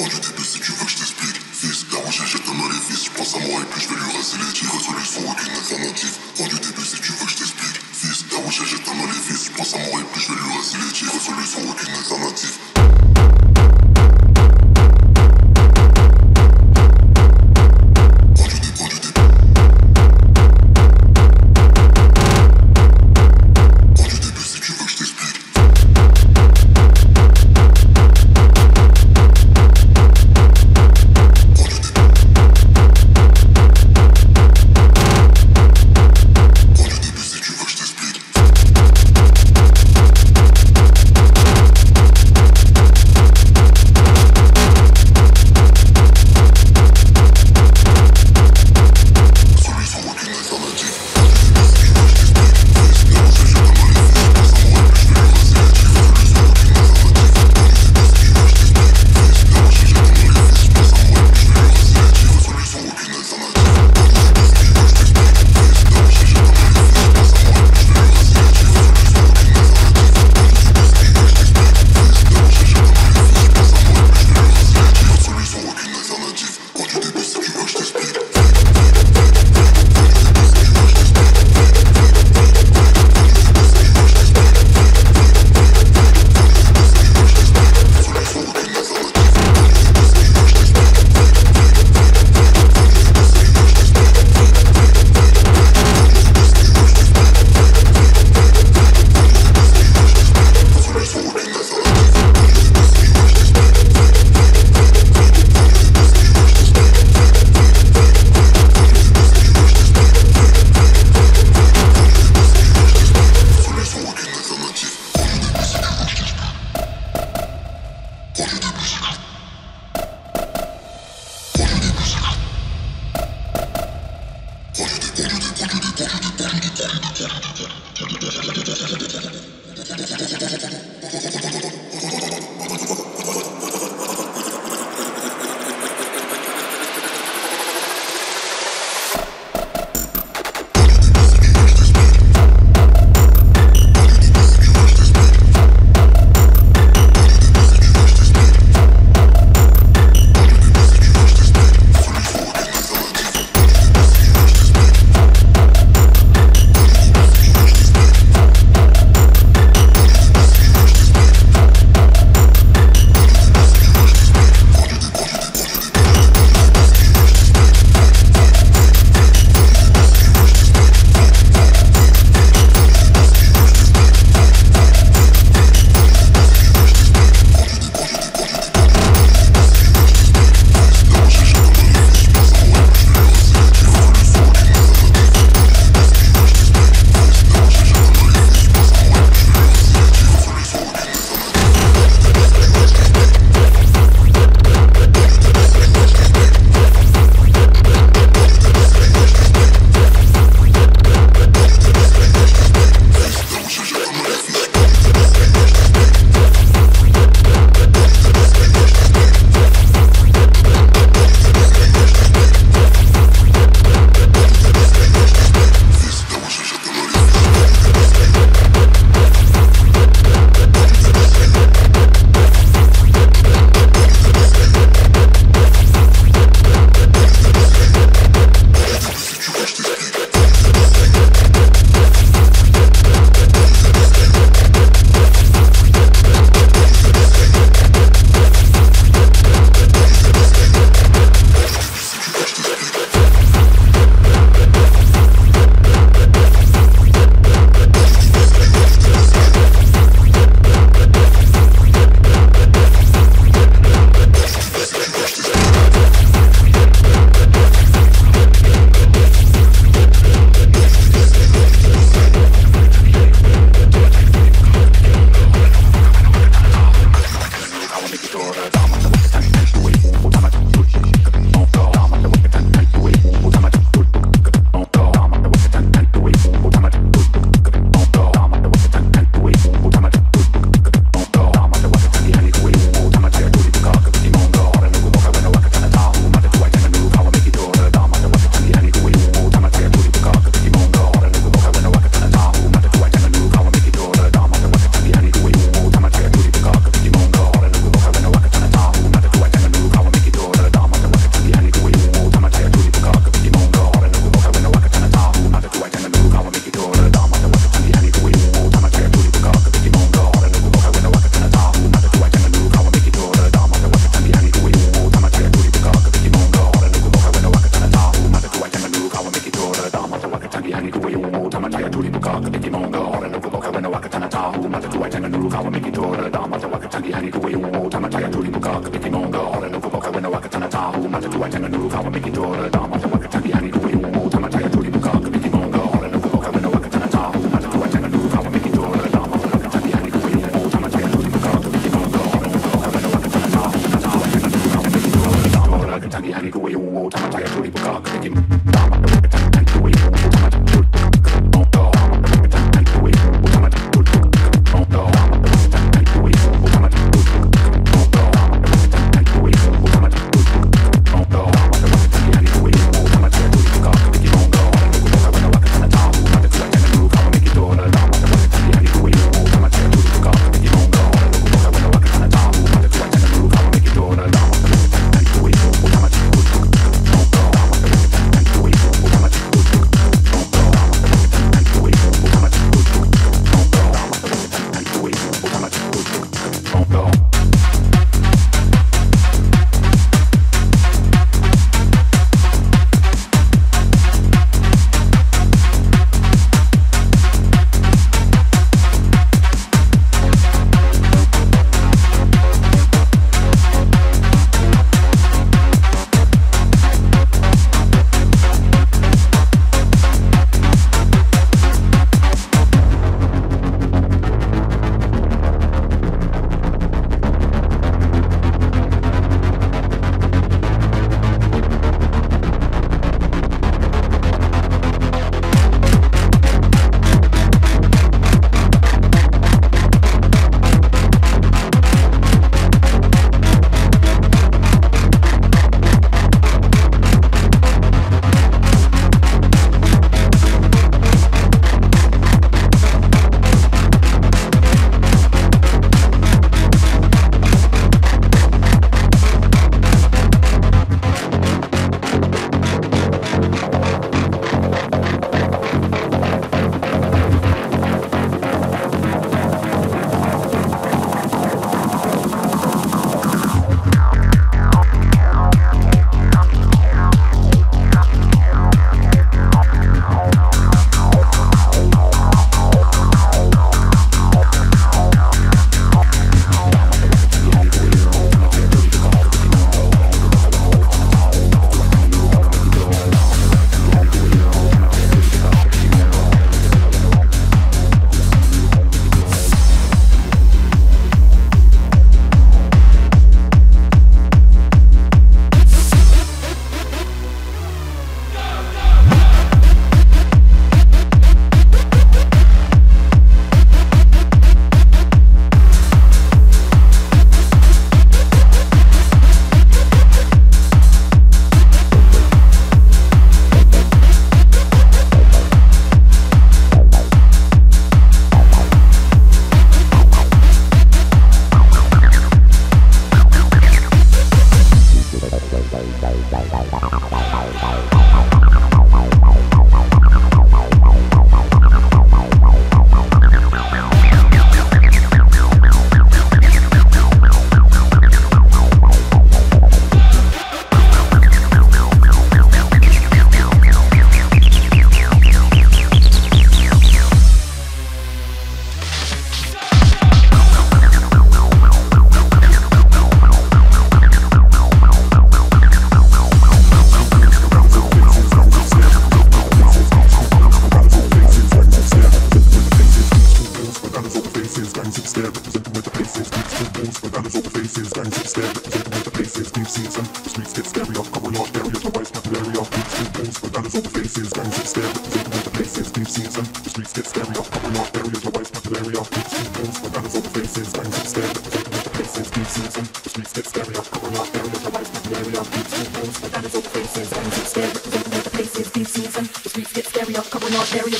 Au-delà de ce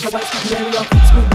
the brim, drop seek,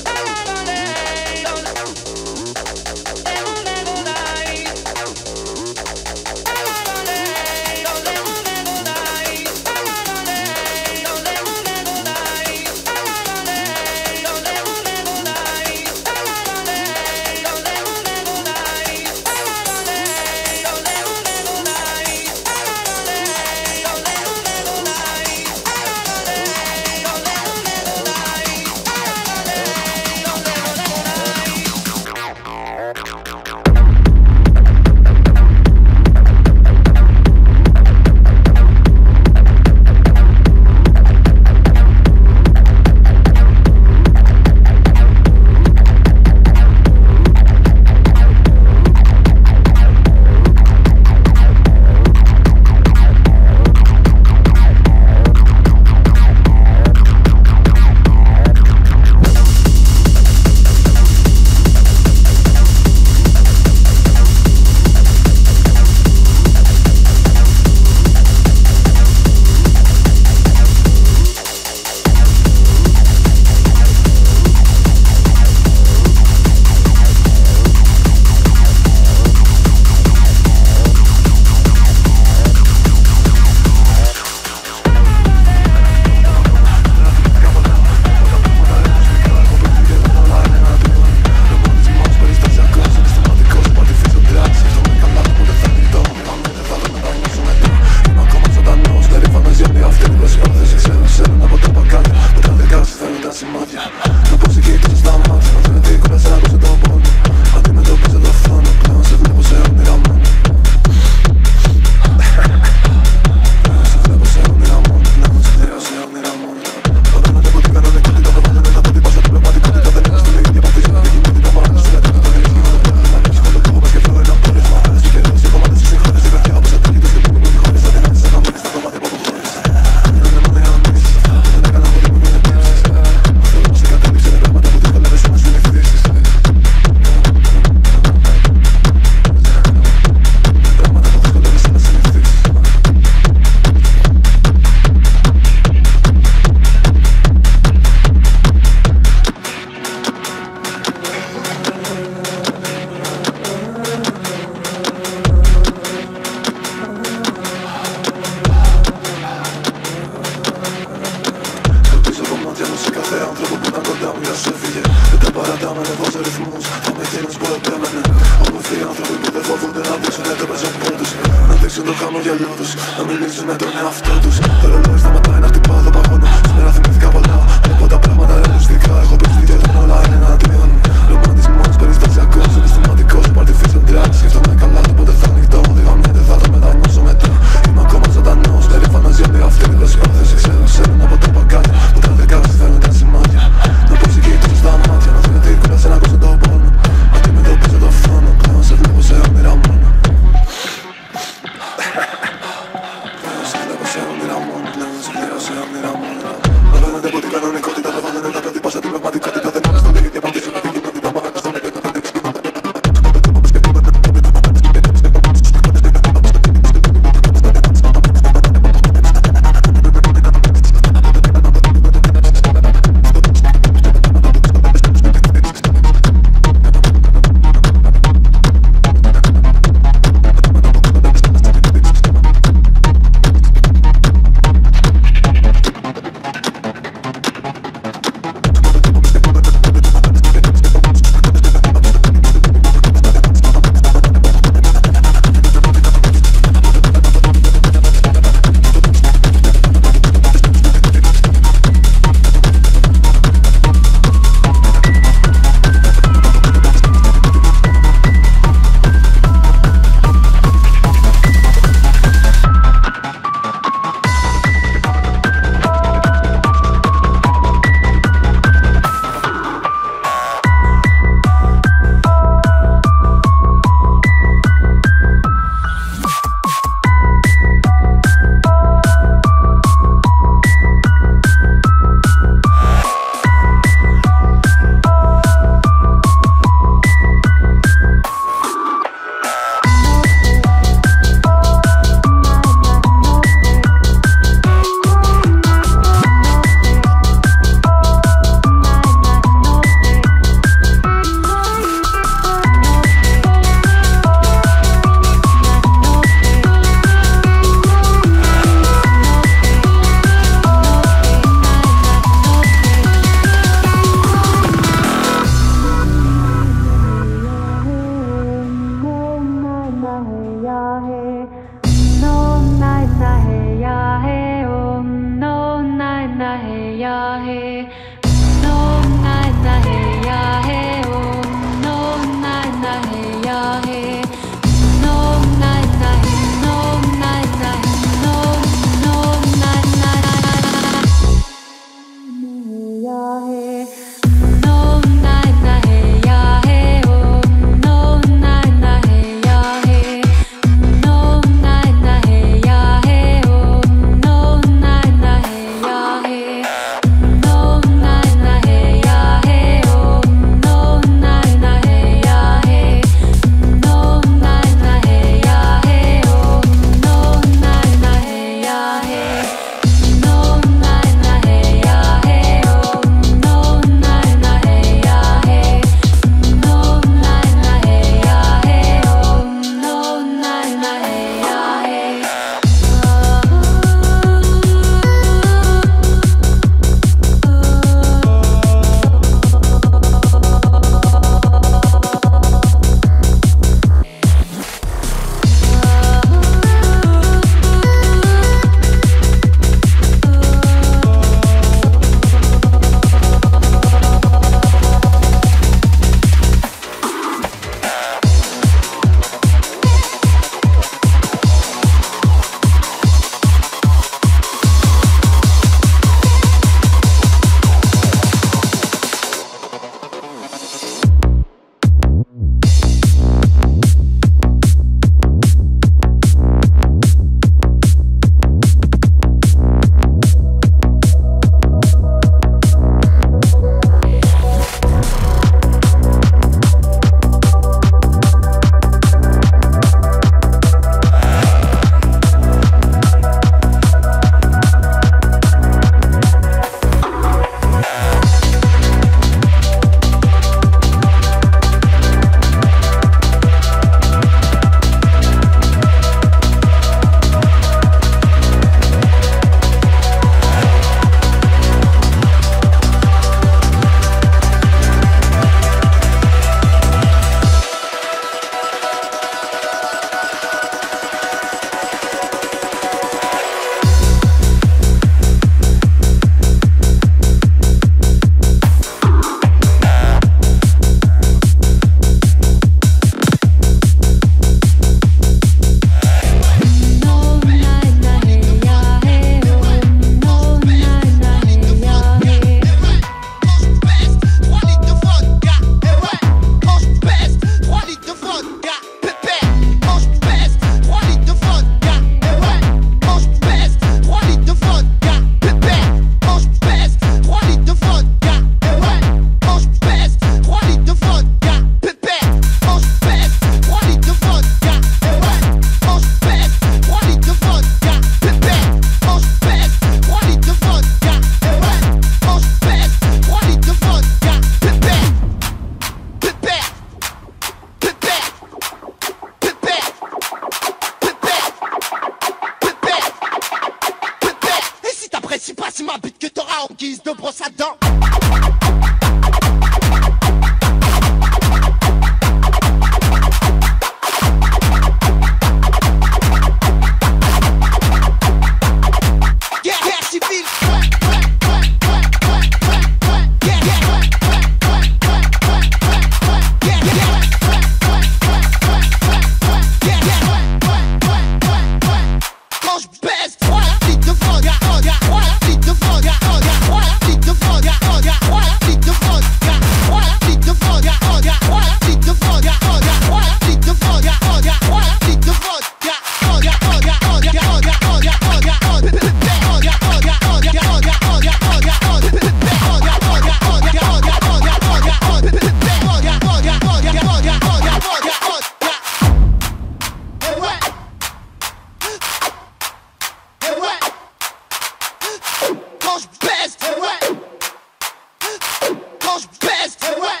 best. Hey,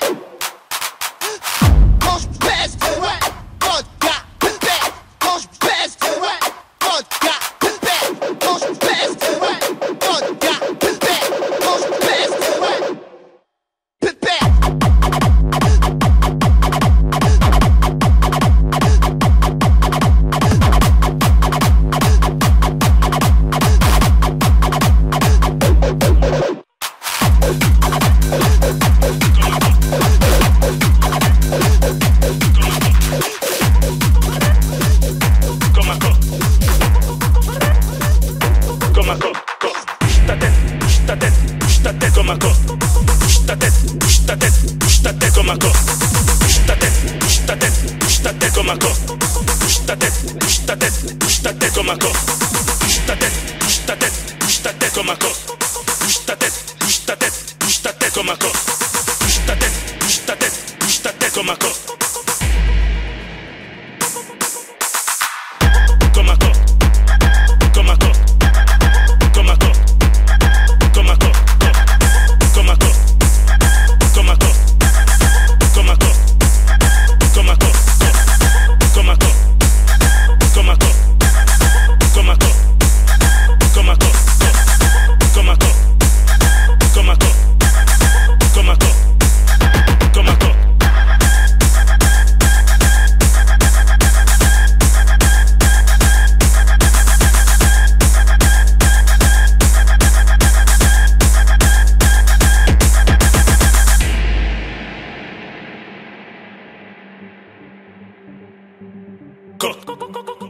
Co -co -co -co -co -co -co